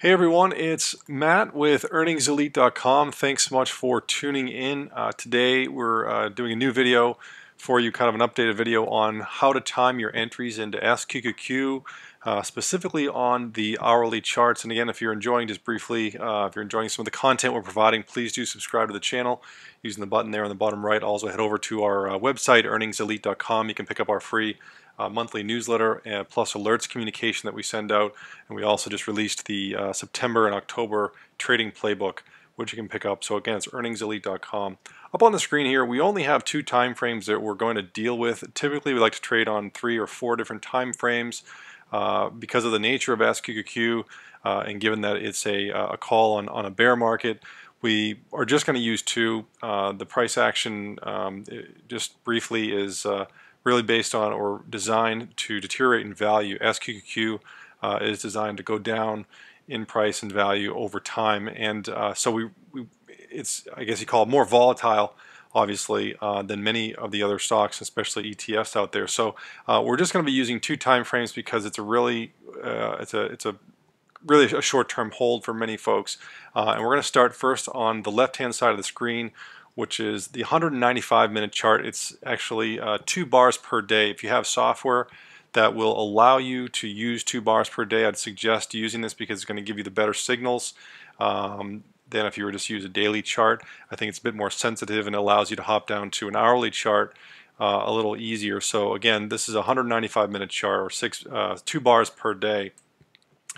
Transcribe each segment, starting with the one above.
Hey everyone, it's Matt with earningselite.com. Thanks so much for tuning in. Uh, today we're uh, doing a new video for you, kind of an updated video on how to time your entries into SQQQ, uh, specifically on the hourly charts. And again, if you're enjoying, just briefly, uh, if you're enjoying some of the content we're providing, please do subscribe to the channel using the button there on the bottom right. Also head over to our uh, website, earningselite.com. You can pick up our free uh, monthly newsletter and plus alerts communication that we send out. And we also just released the uh, September and October trading playbook, which you can pick up. So again, it's earningselite.com. Up on the screen here, we only have two time frames that we're going to deal with. Typically, we like to trade on three or four different time frames. Uh, because of the nature of SQQQ uh, and given that it's a, uh, a call on, on a bear market, we are just going to use two. Uh, the price action, um, just briefly, is uh, really based on or designed to deteriorate in value. SQQQ uh, is designed to go down in price and value over time, and uh, so we, we, it's I guess you call it more volatile, obviously, uh, than many of the other stocks, especially ETFs out there. So uh, we're just going to be using two time frames because it's a really uh, it's a it's a really a short-term hold for many folks. Uh, and we're going to start first on the left-hand side of the screen which is the 195 minute chart. It's actually uh, two bars per day. If you have software that will allow you to use two bars per day, I'd suggest using this because it's going to give you the better signals um, than if you were just use a daily chart. I think it's a bit more sensitive and allows you to hop down to an hourly chart uh, a little easier. So again, this is a 195 minute chart or six, uh, two bars per day.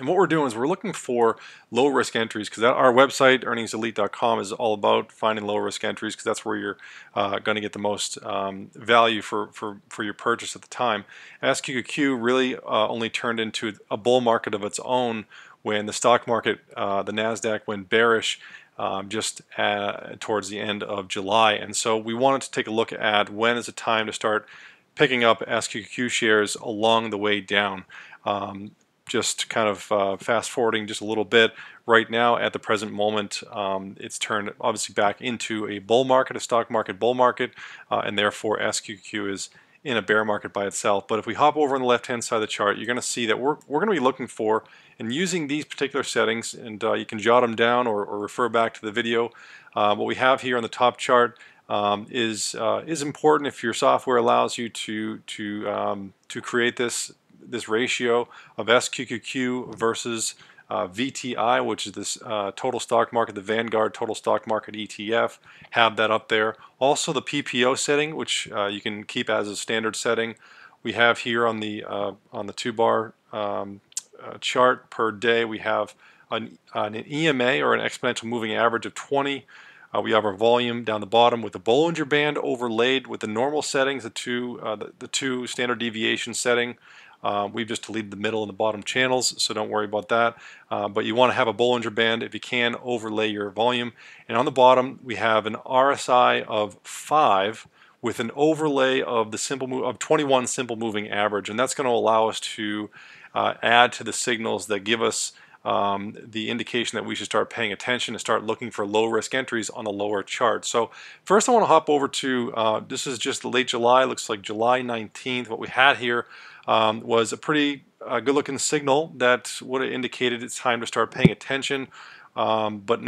And what we're doing is we're looking for low risk entries because our website, earningselite.com, is all about finding low risk entries because that's where you're uh, going to get the most um, value for, for, for your purchase at the time. SQQQ really uh, only turned into a bull market of its own when the stock market, uh, the NASDAQ, went bearish um, just uh, towards the end of July. And so we wanted to take a look at when is the time to start picking up SQQQ shares along the way down. Um, just kind of uh, fast forwarding just a little bit, right now at the present moment, um, it's turned obviously back into a bull market, a stock market bull market, uh, and therefore SQQ is in a bear market by itself. But if we hop over on the left-hand side of the chart, you're going to see that we're, we're going to be looking for, and using these particular settings, and uh, you can jot them down or, or, refer back to the video, uh, what we have here on the top chart um, is uh, is important if your software allows you to to um, to create this this ratio of SQQQ versus uh, VTI, which is this uh, total stock market, the Vanguard total stock market ETF, have that up there. Also the PPO setting, which uh, you can keep as a standard setting. We have here on the uh, on the two bar um, uh, chart per day, we have an, an, EMA or an exponential moving average of 20. Uh, we have our volume down the bottom with the Bollinger Band overlaid with the normal settings, the two, the, the two standard deviation setting. Uh, we've just deleted the middle and the bottom channels, so don't worry about that. Uh, but you want to have a Bollinger Band if you can overlay your volume. And on the bottom, we have an RSI of 5 with an overlay of the simple of 21 simple moving average, and that's going to allow us to uh, add to the signals that give us um, the indication that we should start paying attention and start looking for low risk entries on the lower chart. So first I want to hop over to, uh, this is just late July, looks like July 19th. What we had here um, was a pretty uh, good looking signal that would have indicated it's time to start paying attention. Um, but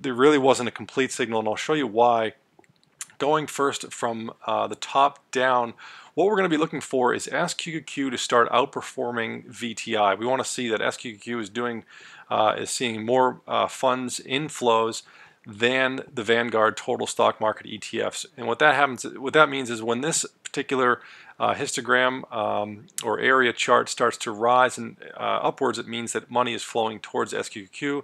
there really wasn't a complete signal, and I'll show you why. Going first from uh, the top down, what we're going to be looking for is SQQQ to start outperforming VTI. We want to see that SQQQ is doing uh, is seeing more uh, funds inflows than the Vanguard total stock market ETFs. And what that happens, what that means is when this particular uh, histogram um, or area chart starts to rise and uh, upwards, it means that money is flowing towards SQQQ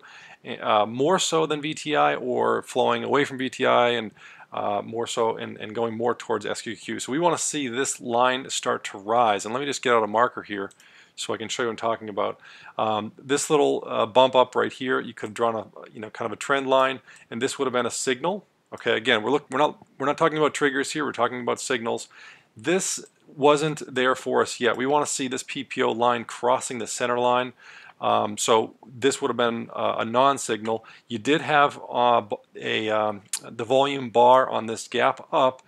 uh, more so than VTI or flowing away from VTI and uh, more so and, and going more towards SQQQ. So we want to see this line start to rise. And let me just get out a marker here so I can show you what I'm talking about. Um, this little uh, bump up right here, you could have drawn a you know kind of a trend line, and this would have been a signal. Okay, again, we're look, we're not we're not talking about triggers here. We're talking about signals. This wasn't there for us yet. We want to see this PPO line crossing the center line. Um, so this would have been uh, a non-signal. You did have uh, a um, the volume bar on this gap up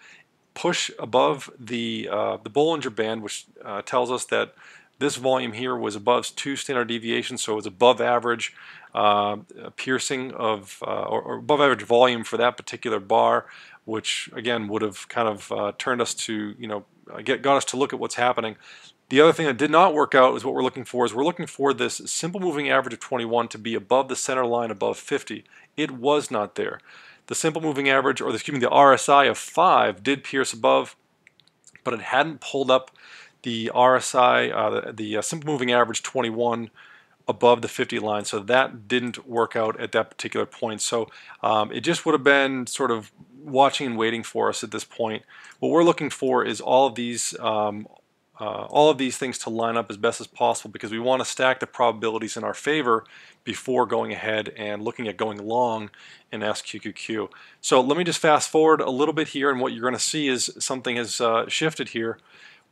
push above the uh, the Bollinger Band, which uh, tells us that This volume here was above two standard deviations, so it was above average uh, piercing of, uh, or, or, above average volume for that particular bar, which again would have kind of uh, turned us to, you know, get, got us to look at what's happening. The other thing that did not work out is what we're looking for is we're looking for this simple moving average of 21 to be above the center line above 50. It was not there. The simple moving average, or excuse me, the RSI of 5 did pierce above, but it hadn't pulled up the RSI, uh, the, the uh, simple moving average 21 above the 50 line, so that didn't work out at that particular point. So um, it just would have been sort of watching and waiting for us at this point. What we're looking for is all of these um, uh, all of these things to line up as best as possible because we want to stack the probabilities in our favor before going ahead and looking at going long in SQQQ. So let me just fast forward a little bit here and what you're going to see is something has uh, shifted here.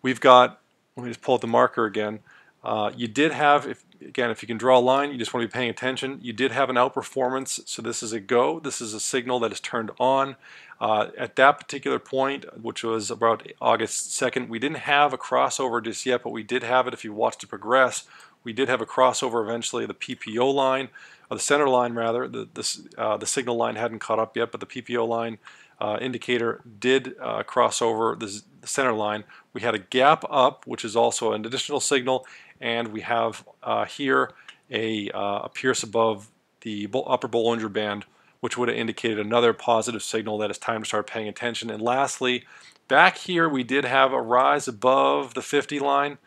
We've got, let me just pull up the marker again. Uh, you did have, if, again, if you can draw a line, you just want to be paying attention. You did have an outperformance, so this is a go. This is a signal that is turned on. Uh, at that particular point, which was about August 2nd, we didn't have a crossover just yet, but we did have it if you watched it progress. We did have a crossover eventually, the PPO line, or the center line rather. The, the, uh, the signal line hadn't caught up yet, but the PPO line uh, indicator did uh, cross over the, the, center line. We had a gap up, which is also an additional signal, and we have uh, here a, uh, a pierce above the upper Bollinger Band which would have indicated another positive signal that it's time to start paying attention. And lastly, back here we did have a rise above the 50 line.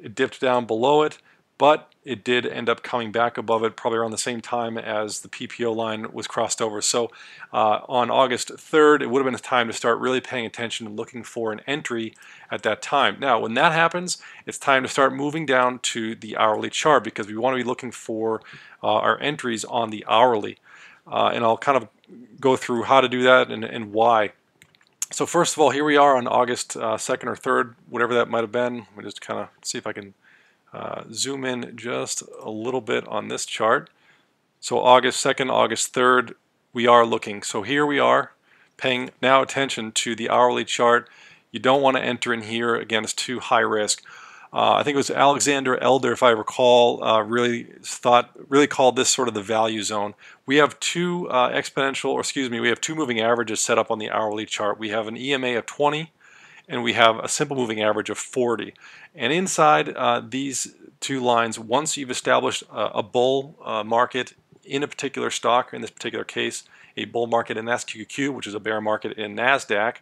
It dipped down below it, but it did end up coming back above it probably around the same time as the PPO line was crossed over. So uh, on August 3rd, it would have been a time to start really paying attention and looking for an entry at that time. Now, when that happens, it's time to start moving down to the hourly chart because we want to be looking for uh, our entries on the hourly uh, and I'll kind of go through how to do that and, and why. So first of all, here we are on August uh, 2nd or 3rd, whatever that might have been. Let me just kind of see if I can uh, zoom in just a little bit on this chart. So August 2nd, August 3rd, we are looking. So here we are paying now attention to the hourly chart. You don't want to enter in here. Again, it's too high risk. Uh, I think it was Alexander Elder, if I recall, uh, really thought really called this sort of the value zone. We have two uh, exponential, or excuse me, we have two moving averages set up on the hourly chart. We have an EMA of 20, and we have a simple moving average of 40. And inside uh, these two lines, once you've established a bull uh, market in a particular stock, in this particular case, a bull market in SQQQ, which is a bear market in NASDAQ,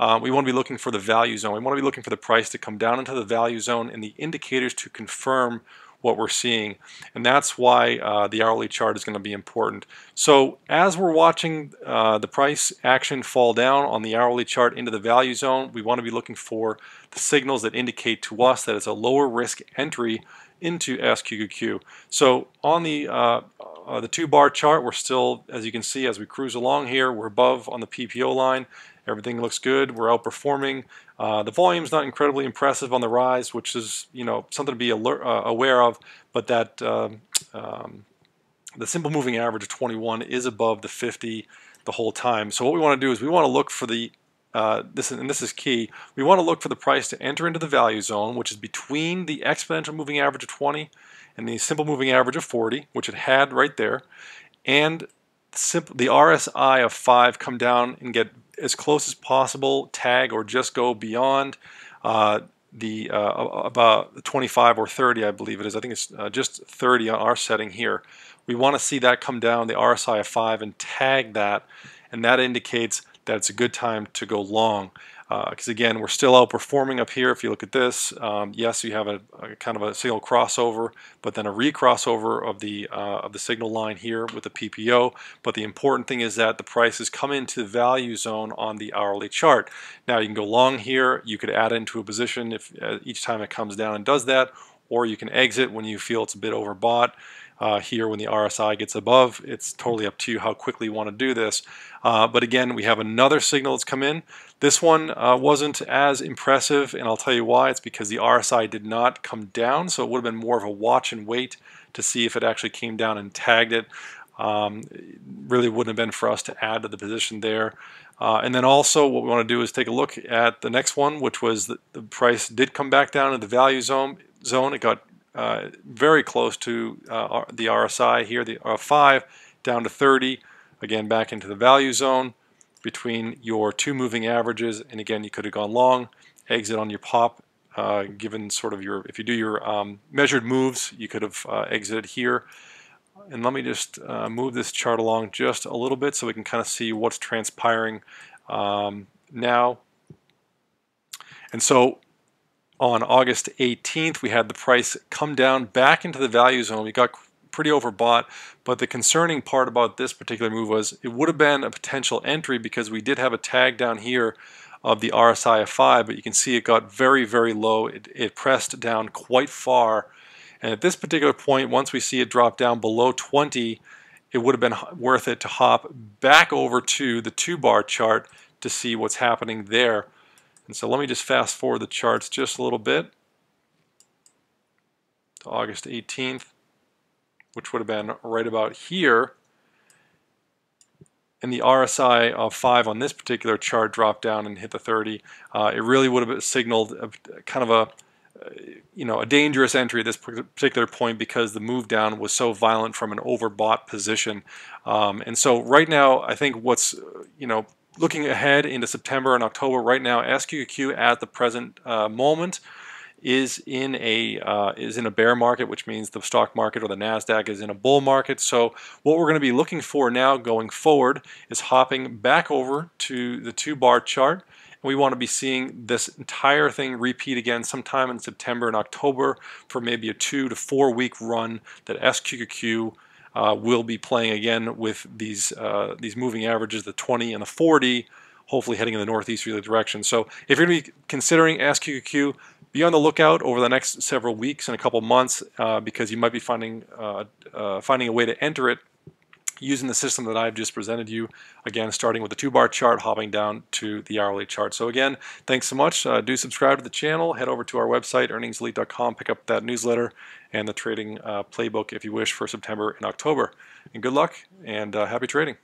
uh, we want to be looking for the value zone. We want to be looking for the price to come down into the value zone and the indicators to confirm what we're seeing. And that's why uh, the hourly chart is going to be important. So as we're watching uh, the price action fall down on the hourly chart into the value zone, we want to be looking for the signals that indicate to us that it's a lower risk entry into SQQQ. So on the uh, uh, the two bar chart, we're still, as you can see, as we cruise along here, we're above on the PPO line. Everything looks good. We're outperforming. Uh, the volume's not incredibly impressive on the rise, which is you know something to be alert, uh, aware of. But that um, um, the simple moving average of 21 is above the 50 the whole time. So what we want to do is we want to look for the uh, this and this is key. We want to look for the price to enter into the value zone, which is between the exponential moving average of 20 and the simple moving average of 40, which it had right there, and simple, the RSI of 5 come down and get as close as possible, tag or just go beyond uh, the uh, about 25 or 30, I believe it is. I think it's uh, just 30 on our setting here. We want to see that come down, the RSI of 5, and tag that, and that indicates that it's a good time to go long because uh, again we're still outperforming up here if you look at this. Um, yes you have a, a, kind of a signal crossover but then a recrossover of the uh, of the signal line here with the PPO but the important thing is that the prices come into the value zone on the hourly chart. Now you can go long here. You could add into a position if uh, each time it comes down and does that or you can exit when you feel it's a bit overbought uh, here when the RSI gets above. It's totally up to you how quickly you want to do this. Uh, but again, we have another signal that's come in. This one uh, wasn't as impressive, and I'll tell you why. It's because the RSI did not come down, so it would have been more of a watch and wait to see if it actually came down and tagged it. Um, it really wouldn't have been for us to add to the position there. Uh, and then also what we want to do is take a look at the next one, which was the, the price did come back down in the value zone. zone. It got uh, very close to uh, the RSI here, the R5, down to 30. Again, back into the value zone between your two moving averages. And again, you could have gone long, exit on your pop, uh, given sort of your, if you do your um, measured moves, you could have uh, exited here. And let me just uh, move this chart along just a little bit so we can kind of see what's transpiring um, now. And so on August 18th, we had the price come down back into the value zone. We got pretty overbought, but the concerning part about this particular move was it would have been a potential entry because we did have a tag down here of the RSI of 5, but you can see it got very, very low. It, it pressed down quite far. And at this particular point, once we see it drop down below 20, it would have been worth it to hop back over to the two bar chart to see what's happening there. And so let me just fast forward the charts just a little bit to August 18th, which would have been right about here. And the RSI of 5 on this particular chart dropped down and hit the 30. Uh, it really would have signaled a, kind of a you know, a dangerous entry at this particular point because the move down was so violent from an overbought position. Um, and so right now, I think what's, you know, looking ahead into September and October right now, SQQQ at the present uh, moment is in a uh, is in a bear market, which means the stock market or the Nasdaq is in a bull market. So what we're going to be looking for now going forward is hopping back over to the two bar chart. And we want to be seeing this entire thing repeat again sometime in September and October for maybe a two to four week run that SQQQ uh, will be playing again with these uh, these moving averages, the 20 and the 40, hopefully heading in the northeasterly direction. So if you're going to be considering SQQQ, be on the lookout over the next several weeks and a couple months uh, because you might be finding uh, uh, finding a way to enter it using the system that I've just presented you. Again, starting with the two-bar chart, hopping down to the hourly chart. So again, thanks so much. Uh, do subscribe to the channel. Head over to our website, earningselite.com. Pick up that newsletter and the trading uh, playbook if you wish for September and October. And good luck and uh, happy trading.